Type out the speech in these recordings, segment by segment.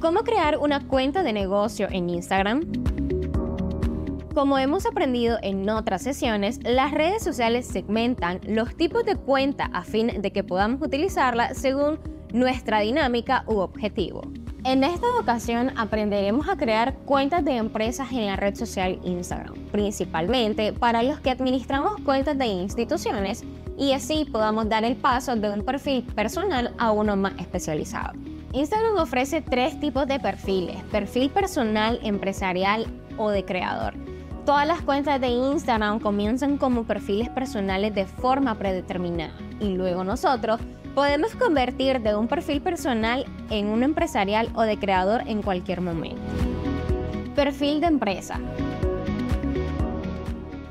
¿Cómo crear una cuenta de negocio en Instagram? Como hemos aprendido en otras sesiones, las redes sociales segmentan los tipos de cuenta a fin de que podamos utilizarla según nuestra dinámica u objetivo. En esta ocasión aprenderemos a crear cuentas de empresas en la red social Instagram, principalmente para los que administramos cuentas de instituciones y así podamos dar el paso de un perfil personal a uno más especializado. Instagram ofrece tres tipos de perfiles, perfil personal, empresarial o de creador. Todas las cuentas de Instagram comienzan como perfiles personales de forma predeterminada y luego nosotros podemos convertir de un perfil personal en un empresarial o de creador en cualquier momento. Perfil de empresa.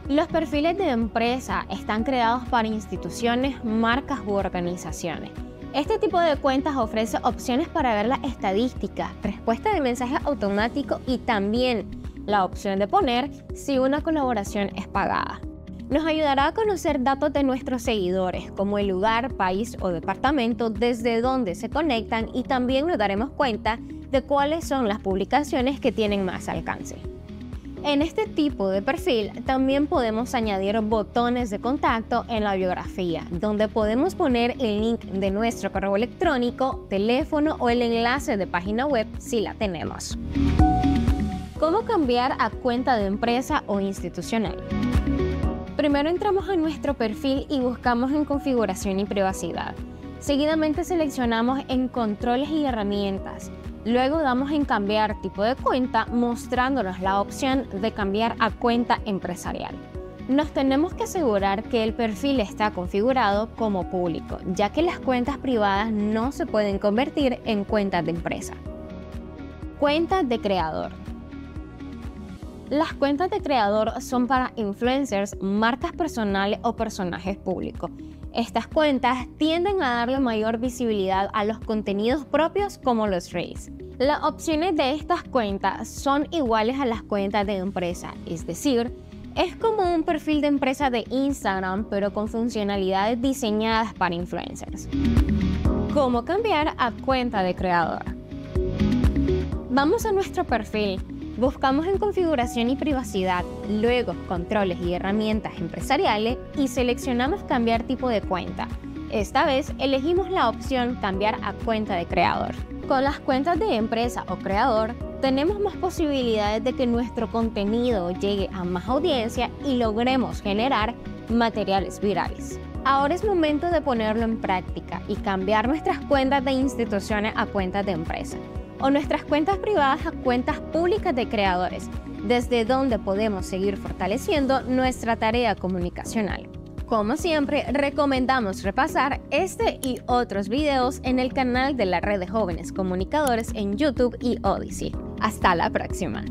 Los perfiles de empresa están creados para instituciones, marcas u organizaciones este tipo de cuentas ofrece opciones para ver las estadísticas, respuesta de mensajes automáticos y también la opción de poner si una colaboración es pagada. Nos ayudará a conocer datos de nuestros seguidores, como el lugar, país o departamento desde donde se conectan y también nos daremos cuenta de cuáles son las publicaciones que tienen más alcance. En este tipo de perfil también podemos añadir botones de contacto en la biografía, donde podemos poner el link de nuestro correo electrónico, teléfono o el enlace de página web si la tenemos. ¿Cómo cambiar a cuenta de empresa o institucional? Primero entramos a nuestro perfil y buscamos en configuración y privacidad. Seguidamente seleccionamos en controles y herramientas. Luego damos en cambiar tipo de cuenta mostrándonos la opción de cambiar a cuenta empresarial. Nos tenemos que asegurar que el perfil está configurado como público, ya que las cuentas privadas no se pueden convertir en cuentas de empresa. Cuentas de creador. Las cuentas de creador son para influencers, marcas personales o personajes públicos. Estas cuentas tienden a darle mayor visibilidad a los contenidos propios como los reels. Las opciones de estas cuentas son iguales a las cuentas de empresa, es decir, es como un perfil de empresa de Instagram pero con funcionalidades diseñadas para influencers. ¿Cómo cambiar a cuenta de creador? Vamos a nuestro perfil Buscamos en configuración y privacidad, luego controles y herramientas empresariales y seleccionamos cambiar tipo de cuenta. Esta vez elegimos la opción cambiar a cuenta de creador. Con las cuentas de empresa o creador tenemos más posibilidades de que nuestro contenido llegue a más audiencia y logremos generar materiales virales. Ahora es momento de ponerlo en práctica y cambiar nuestras cuentas de instituciones a cuentas de empresa o nuestras cuentas privadas a cuentas públicas de creadores, desde donde podemos seguir fortaleciendo nuestra tarea comunicacional. Como siempre, recomendamos repasar este y otros videos en el canal de la red de jóvenes comunicadores en YouTube y Odyssey. Hasta la próxima.